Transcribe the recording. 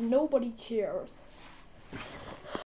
nobody cares.